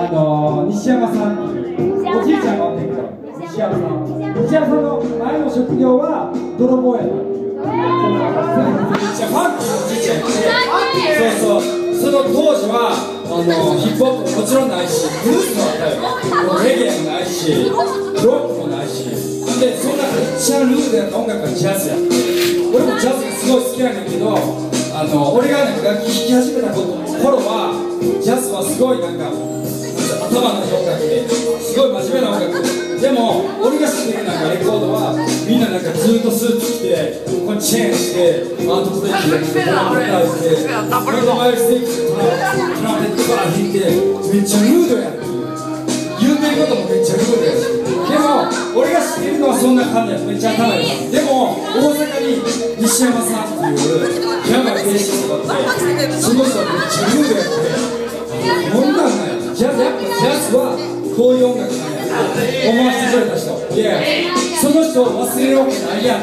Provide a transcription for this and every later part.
あの西山さん。おじいちゃん。がおってん。けど西山さん。西山さん。の前の職業は泥棒やったっていうファンそうそうその当時はあのヒップホップももちろん。ないしブルースもあったよレゲエもないしロックもないしでその中で一番ルールでやった音楽がジャズやって俺もジャズがすごい好きなん。だけどあの俺がね楽器弾き始めた頃はジャズはすごいなん。か頭のいい音楽ですごい。真面目な音楽でも俺が知ってるなんかレコードはみんななんかずっとスーツ着てここにチェーンしてアートステーキでドラム叩いてこれでマイルステーキトランペットから弾いてめっちゃルードやって言うてることもめっちゃルードやしでも俺が知ってるのはそんな感じやめっちゃ頭いいでも大阪に西山さんっていうギャマベーシストがってその人はめっちゃルードやってやっぱジャズはこういう音楽なんや。思わせてくれた人。いやその人を忘れるわけないやん。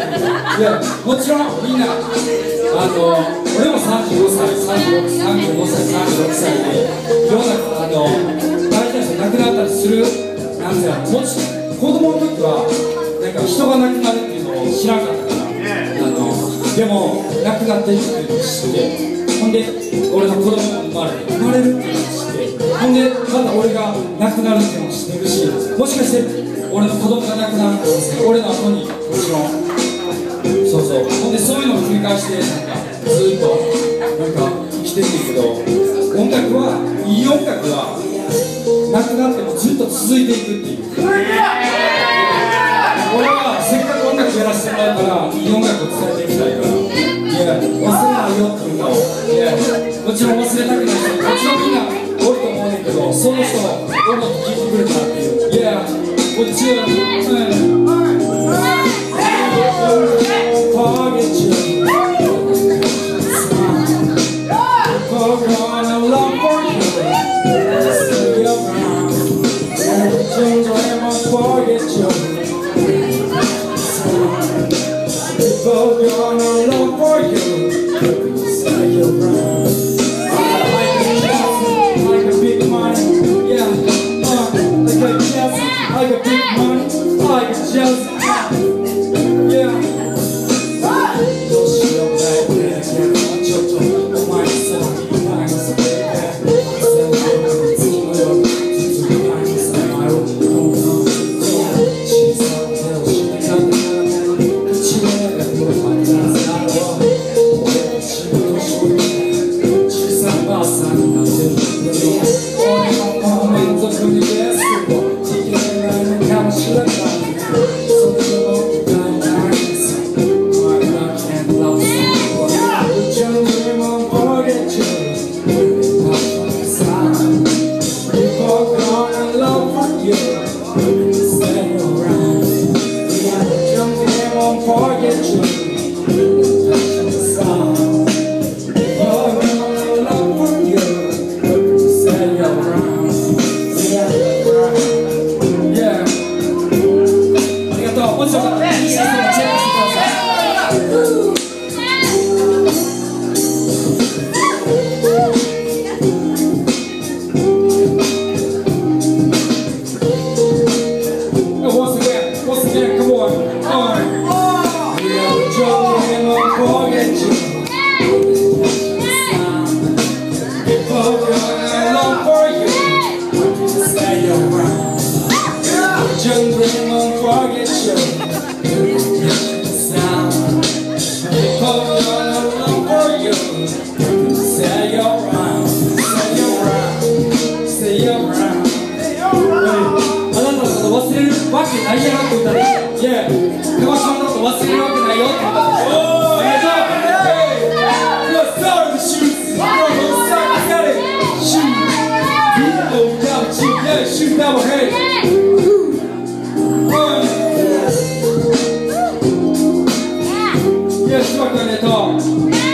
いやもちろんみんなあの俺も35歳36 35歳36歳でいろんなあの大体人亡くなったりするなんていうのもち子供の時はなんか人が亡くなるっていうのを知らなかったから。あのでも亡くなっていくっていうのを知って。ほんで俺の子供が生まれ生まれる。っていうのを知ってほんでまた俺が亡くなるっていうのを知ってるしもしかして俺の子供が亡くなる可能性俺の後にもちろん。そうそう。ほんでそういうのを繰り返してなんかずっとなんか生きてるけど音楽はいい音楽はなくなってもずっと続いていくっていう。俺はせっかく音楽やらせてもらうからいい音楽を伝えていきたいから。ちろん忘れたくない。しもちろんみんなおると思うねんけどその人音楽聴いてくれたら。Are you just out? Yeah. ありが歌でした、yeah. 鹿児島のこと忘れるわけないよって歌でしたおーシューターもヘイよし、うまくやれと。